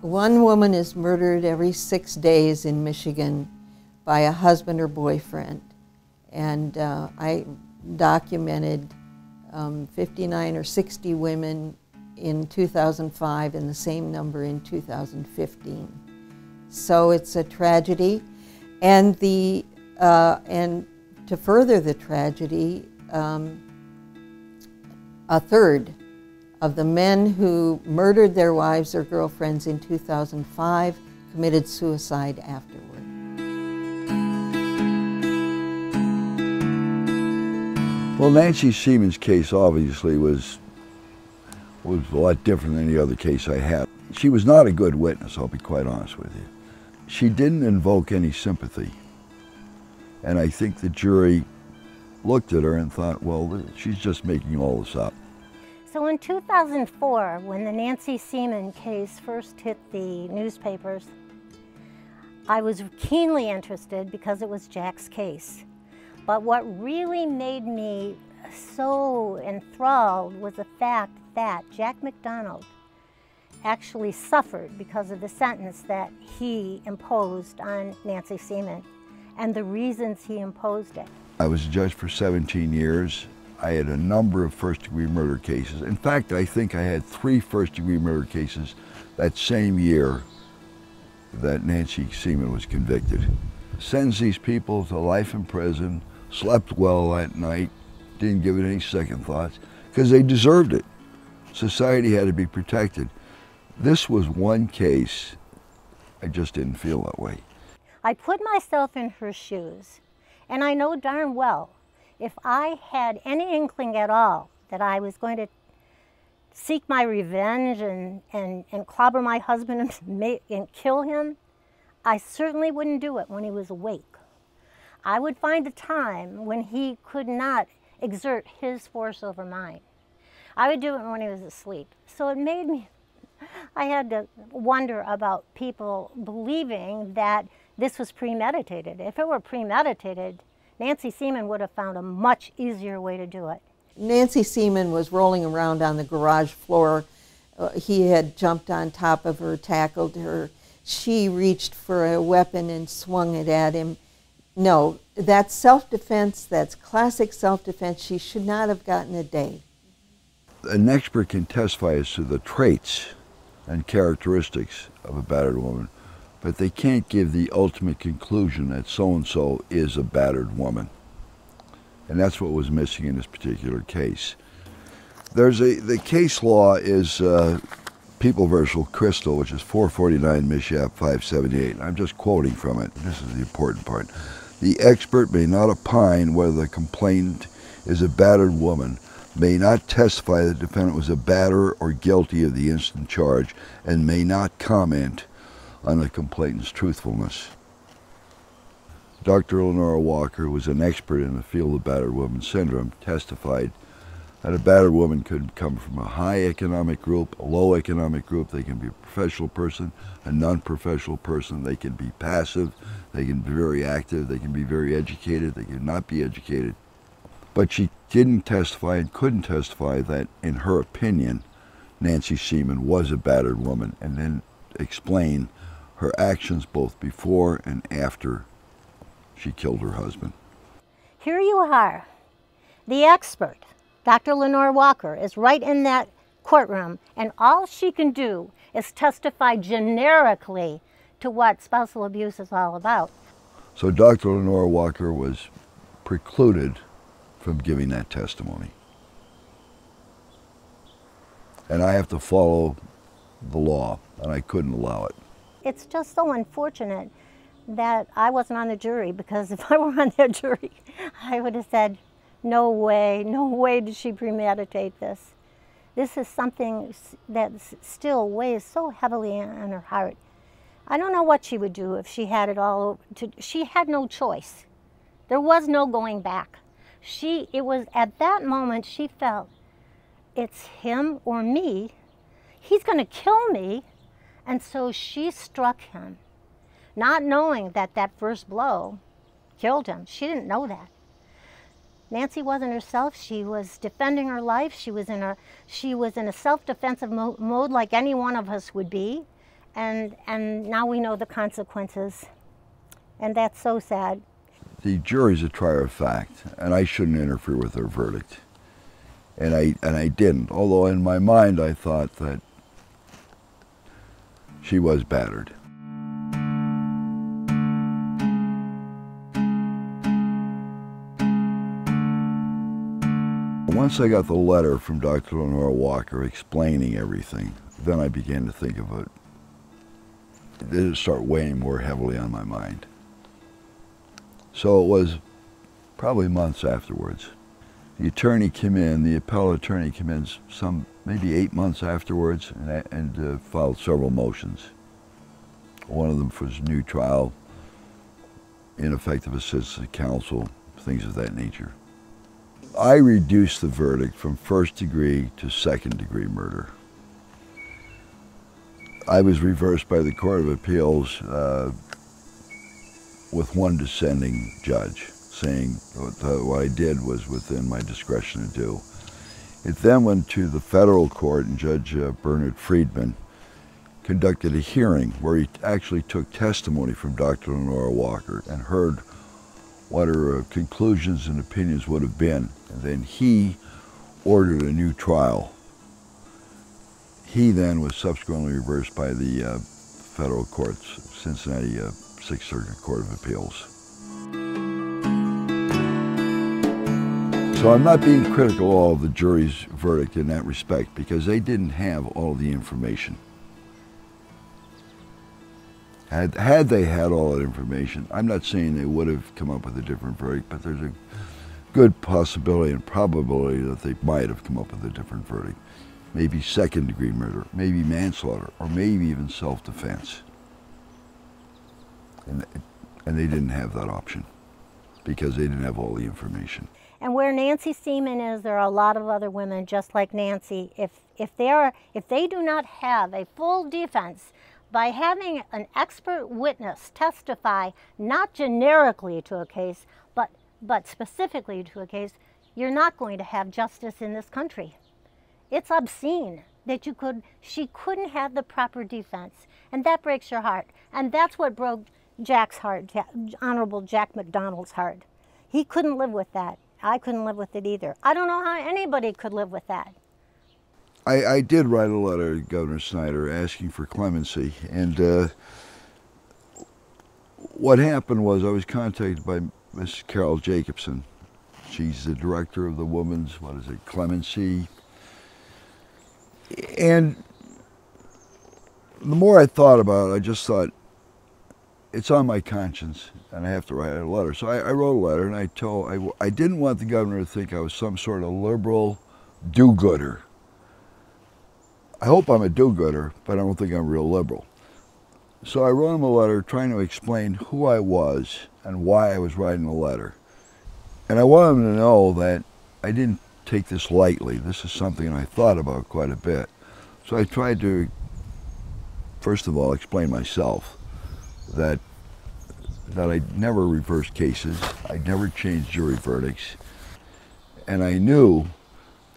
One woman is murdered every six days in Michigan by a husband or boyfriend. And uh, I documented um, 59 or 60 women in 2005 and the same number in 2015. So it's a tragedy. And, the, uh, and to further the tragedy, um, a third of the men who murdered their wives or girlfriends in 2005 committed suicide afterward. Well, Nancy Seaman's case obviously was was a lot different than any other case I had. She was not a good witness, I'll be quite honest with you. She didn't invoke any sympathy. And I think the jury looked at her and thought, well, she's just making all this up. In 2004, when the Nancy Seaman case first hit the newspapers, I was keenly interested because it was Jack's case. But what really made me so enthralled was the fact that Jack McDonald actually suffered because of the sentence that he imposed on Nancy Seaman and the reasons he imposed it. I was a judge for 17 years I had a number of first degree murder cases. In fact, I think I had three first degree murder cases that same year that Nancy Seaman was convicted. Sends these people to life in prison, slept well that night, didn't give it any second thoughts, because they deserved it. Society had to be protected. This was one case, I just didn't feel that way. I put myself in her shoes, and I know darn well if I had any inkling at all that I was going to seek my revenge and, and, and clobber my husband and, make, and kill him, I certainly wouldn't do it when he was awake. I would find a time when he could not exert his force over mine. I would do it when he was asleep. So it made me, I had to wonder about people believing that this was premeditated. If it were premeditated, Nancy Seaman would have found a much easier way to do it. Nancy Seaman was rolling around on the garage floor. Uh, he had jumped on top of her, tackled her. She reached for a weapon and swung it at him. No, that's self defense. That's classic self defense. She should not have gotten a day. An expert can testify as to the traits and characteristics of a battered woman but they can't give the ultimate conclusion that so and so is a battered woman. And that's what was missing in this particular case. There's a the case law is uh, People versus Christel, which is 449 Mich App 578. I'm just quoting from it. This is the important part. The expert may not opine whether the complainant is a battered woman, may not testify that the defendant was a batterer or guilty of the instant charge, and may not comment on the complainant's truthfulness. Dr. Lenora Walker, who was an expert in the field of battered woman syndrome, testified that a battered woman could come from a high economic group, a low economic group. They can be a professional person, a non-professional person. They can be passive. They can be very active. They can be very educated. They can not be educated. But she didn't testify and couldn't testify that, in her opinion, Nancy Seaman was a battered woman, and then explain her actions both before and after she killed her husband. Here you are. The expert, Dr. Lenore Walker, is right in that courtroom, and all she can do is testify generically to what spousal abuse is all about. So Dr. Lenore Walker was precluded from giving that testimony. And I have to follow the law, and I couldn't allow it it's just so unfortunate that I wasn't on the jury because if I were on that jury, I would have said, no way, no way did she premeditate this. This is something that still weighs so heavily on her heart. I don't know what she would do if she had it all. To, she had no choice. There was no going back. She, it was at that moment she felt, it's him or me. He's going to kill me. And so she struck him, not knowing that that first blow killed him. She didn't know that. Nancy wasn't herself. She was defending her life. She was in a she was in a self-defensive mo mode like any one of us would be, and and now we know the consequences, and that's so sad. The jury's a trier of fact, and I shouldn't interfere with their verdict. And I and I didn't. Although in my mind I thought that she was battered. Once I got the letter from Dr. Lenora Walker explaining everything, then I began to think of it. It did start weighing more heavily on my mind. So it was probably months afterwards. The attorney came in, the appellate attorney came in some maybe eight months afterwards and, and uh, filed several motions. One of them was new trial, ineffective assistance of counsel, things of that nature. I reduced the verdict from first degree to second degree murder. I was reversed by the Court of Appeals uh, with one dissenting judge saying what, what I did was within my discretion to do. It then went to the federal court and Judge uh, Bernard Friedman conducted a hearing where he actually took testimony from Dr. Lenora Walker and heard what her uh, conclusions and opinions would have been. And then he ordered a new trial. He then was subsequently reversed by the uh, federal courts, Cincinnati uh, Sixth Circuit Court of Appeals. So I'm not being critical of the jury's verdict in that respect because they didn't have all the information. Had, had they had all that information, I'm not saying they would have come up with a different verdict, but there's a good possibility and probability that they might have come up with a different verdict. Maybe second degree murder, maybe manslaughter, or maybe even self defense. And, and they didn't have that option because they didn't have all the information. Where Nancy Seaman is, there are a lot of other women just like Nancy. If if they are if they do not have a full defense, by having an expert witness testify not generically to a case, but, but specifically to a case, you're not going to have justice in this country. It's obscene that you could, she couldn't have the proper defense. And that breaks your heart. And that's what broke Jack's heart, Honorable Jack McDonald's heart. He couldn't live with that. I couldn't live with it either. I don't know how anybody could live with that. I, I did write a letter to Governor Snyder asking for clemency, and uh, what happened was I was contacted by Miss Carol Jacobsen. She's the director of the Women's, what is it, Clemency. And the more I thought about it, I just thought, it's on my conscience, and I have to write a letter. So I, I wrote a letter, and I told I, I didn't want the governor to think I was some sort of liberal do-gooder. I hope I'm a do-gooder, but I don't think I'm real liberal. So I wrote him a letter trying to explain who I was and why I was writing the letter. And I wanted him to know that I didn't take this lightly. This is something I thought about quite a bit. So I tried to, first of all, explain myself that that I'd never reversed cases, I'd never changed jury verdicts, and I knew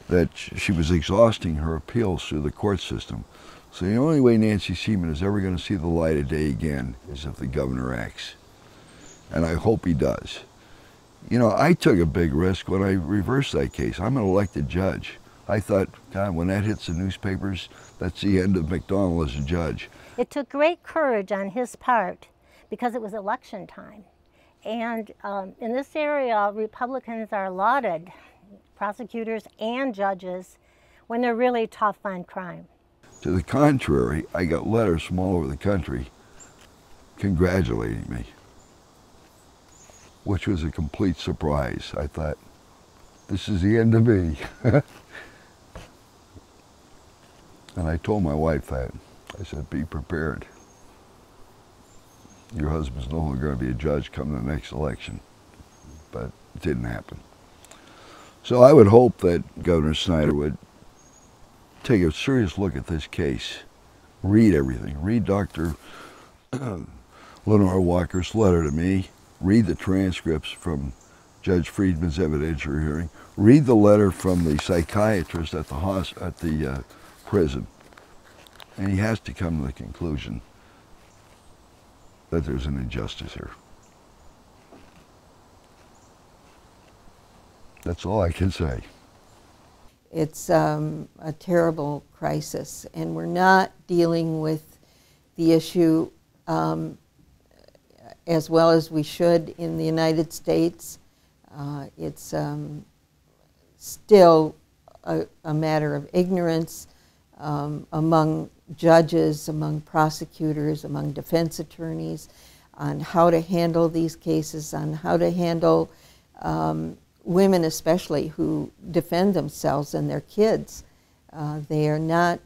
that she was exhausting her appeals through the court system. So the only way Nancy Seaman is ever going to see the light of day again is if the governor acts. And I hope he does. You know, I took a big risk when I reversed that case. I'm an elected judge. I thought, God, when that hits the newspapers, that's the end of McDonald as a judge. It took great courage on his part because it was election time. And um, in this area, Republicans are lauded prosecutors and judges when they're really tough on crime. To the contrary, I got letters from all over the country congratulating me, which was a complete surprise. I thought, this is the end of me. and I told my wife that. I said, be prepared. Your husband's no longer going to be a judge come the next election. But it didn't happen. So I would hope that Governor Snyder would take a serious look at this case, read everything, read Dr. Lenore Walker's letter to me, read the transcripts from Judge Friedman's evidentiary hearing, read the letter from the psychiatrist at the, at the uh, prison, And he has to come to the conclusion that there's an injustice here. That's all I can say. It's um, a terrible crisis, and we're not dealing with the issue um, as well as we should in the United States. Uh, it's um, still a, a, matter of ignorance um, among judges, among prosecutors, among defense attorneys on how to handle these cases, on how to handle um, women, especially who defend themselves and their kids. Uh, they are not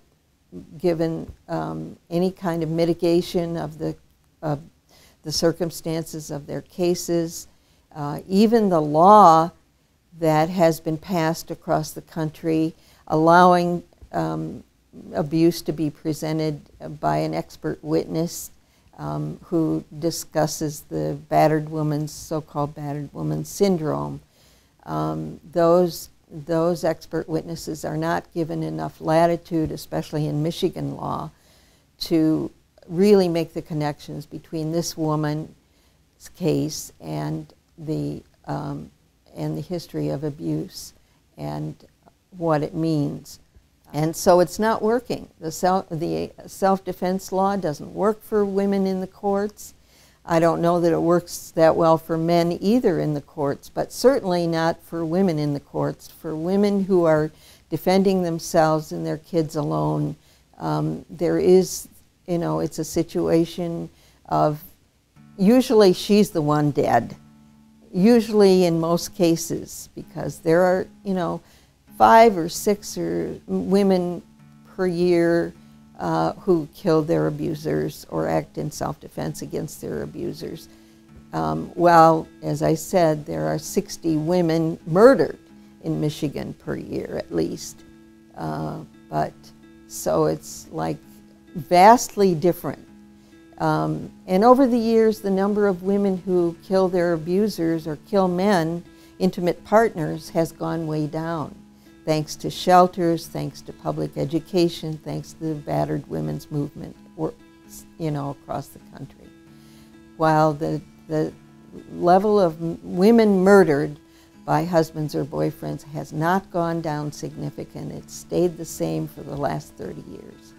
given um, any kind of mitigation of the, of the circumstances of their cases. Uh, even the law that has been passed across the country allowing um, abuse to be presented by an expert witness um, who discusses the battered woman's so-called battered woman syndrome. Um, those those expert witnesses are not given enough latitude, especially in Michigan law, to really make the connections between this woman's case and the um, and the history of abuse and what it means. And so it's not working. The self the self-defense law doesn't work for women in the courts. I don't know that it works that well for men either in the courts, but certainly not for women in the courts. For women who are defending themselves and their kids alone, um, there is, you know, it's a situation of usually she's the one dead. Usually in most cases, because there are, you know, five or six or women per year uh, who kill their abusers or act in self-defense against their abusers. Um, well, as I said, there are 60 women murdered in Michigan per year at least. Uh, but so it's like vastly different. Um, and over the years, the number of women who kill their abusers or kill men, intimate partners, has gone way down thanks to shelters, thanks to public education, thanks to the battered women's movement, you know, across the country. While the, the level of women murdered by husbands or boyfriends has not gone down significant. It's stayed the same for the last 30 years.